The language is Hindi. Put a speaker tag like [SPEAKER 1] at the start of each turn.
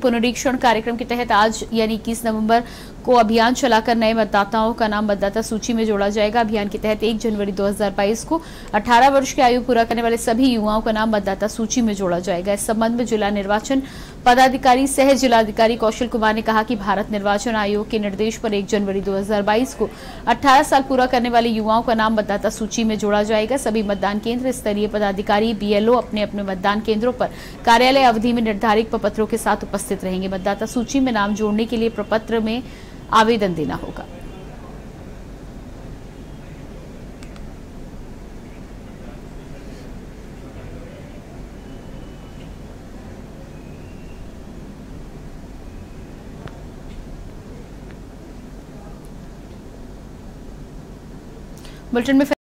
[SPEAKER 1] पुनरीक्षण कार्यक्रम के तहत आज, यानी इक्कीस नवंबर को अभियान चलाकर नए मतदाताओं का नाम मतदाता सूची में जोड़ा जाएगा। अभियान के तहत 1 जनवरी 2022 को 18 वर्ष की आयु पूरा करने वाले सभी युवाओं का नाम मतदाता सूची में जोड़ा जाएगा। इस संबंध में जिला निर्वाचन पदाधिकारी सह जिलाधिकारी कौशल कुमार ने कहा कि भारत निर्वाचन आयोग के निर्देश पर 1 जनवरी 2022 को 18 साल पूरा करने वाले युवाओं का नाम मतदाता सूची में जोड़ा जाएगा। सभी मतदान केंद्र, स्तरीय पदाधिकारी बीएलओ अपने अपने मतदान केंद्रों पर कार्यालय अवधि में निर्धारित प्रपत्रों के साथ उपस्थित रहेंगे। मतदाता सूची में नाम जोड़ने के लिए प्रपत्र में आवेदन देना होगा। बुलेटिन में